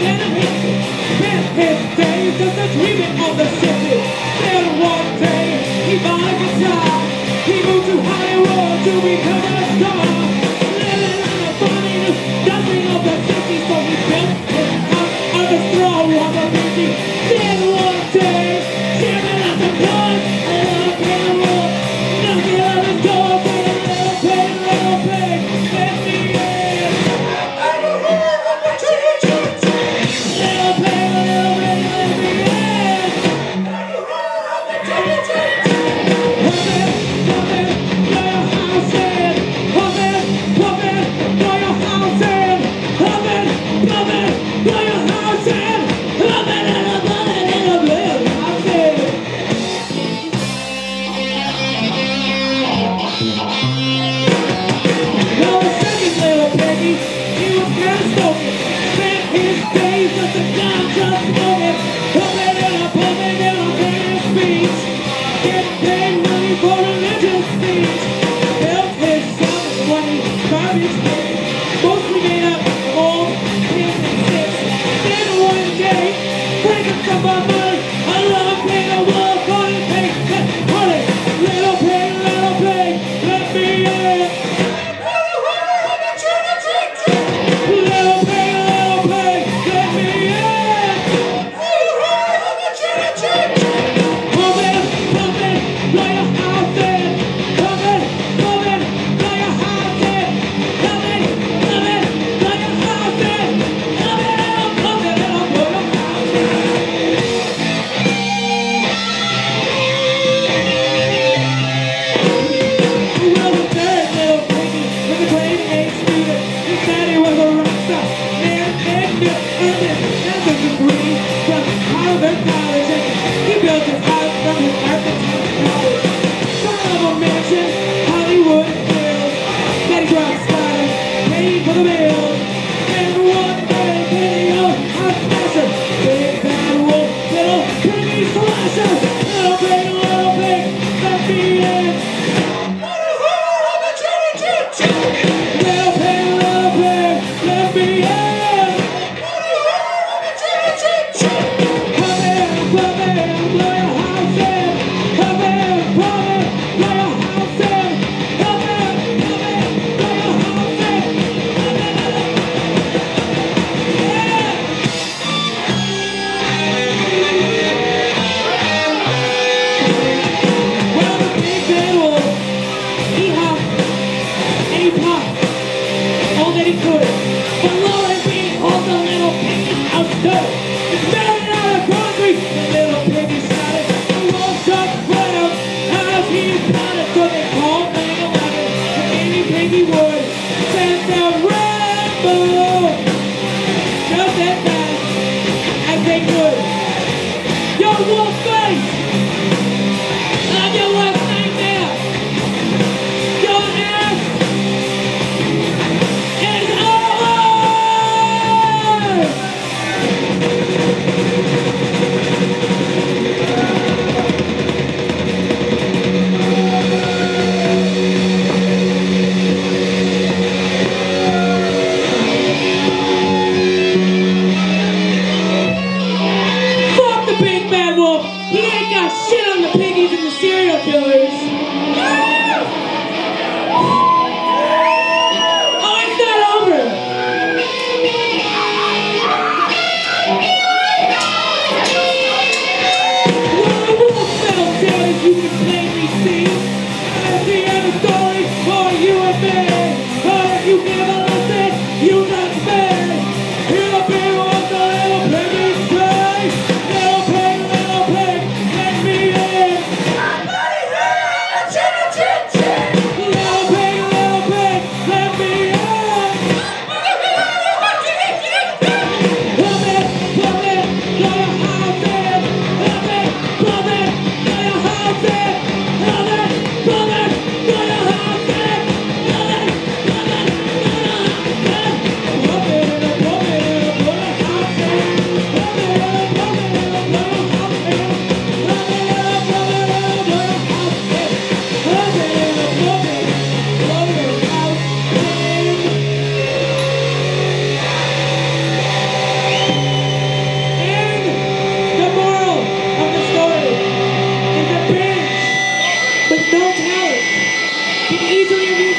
and hit his days just a dreaming of the city Then one day he bought a guitar He moved to Hollywood to become a star. Thank you. can easily be